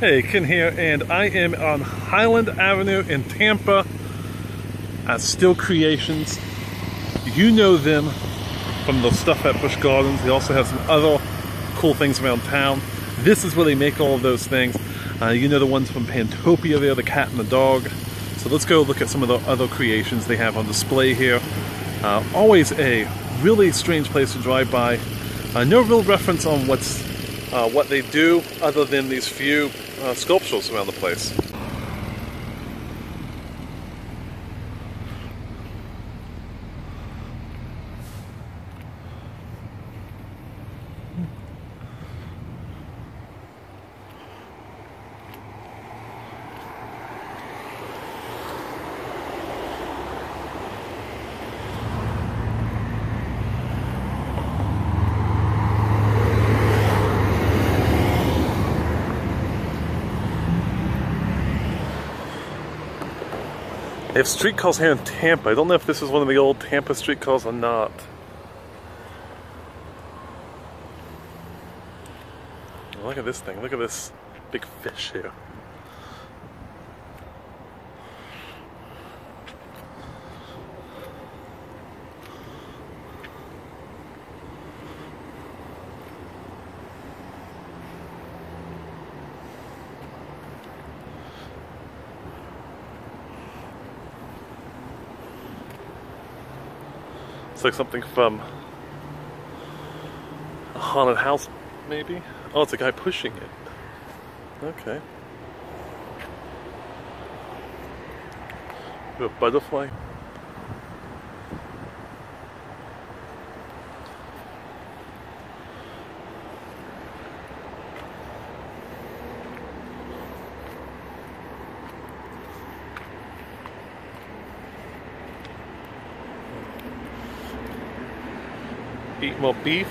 Hey, Ken here, and I am on Highland Avenue in Tampa at Steel Creations. You know them from the stuff at Busch Gardens. They also have some other cool things around town. This is where they make all of those things. Uh, you know the ones from Pantopia there, the cat and the dog. So let's go look at some of the other creations they have on display here. Uh, always a really strange place to drive by. Uh, no real reference on what's uh, what they do other than these few uh, sculptures around the place. They have streetcars here in Tampa. I don't know if this is one of the old Tampa streetcars or not. Look at this thing. Look at this big fish here. It's like something from a haunted house, maybe? Oh, it's a guy pushing it. Okay. A butterfly. Eat more beef,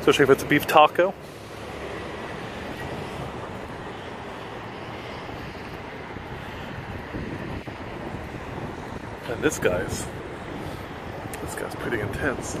especially if it's a beef taco. And this guy's, this guy's pretty intense.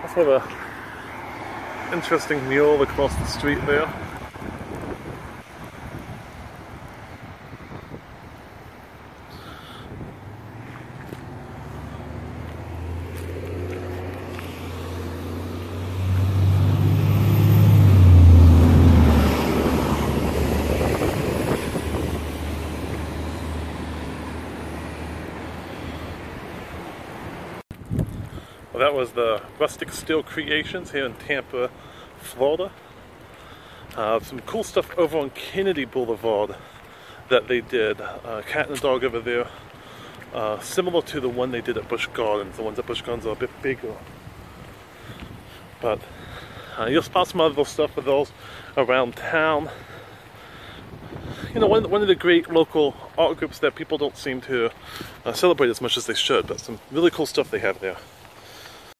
That's have a interesting mural across the street there. That was the Rustic Steel Creations here in Tampa, Florida. Uh, some cool stuff over on Kennedy Boulevard that they did. Uh, cat and a dog over there. Uh, similar to the one they did at Busch Gardens. The ones at Busch Gardens are a bit bigger. But uh, you'll spot some other stuff with those around town. You know, one, one of the great local art groups that people don't seem to uh, celebrate as much as they should, but some really cool stuff they have there.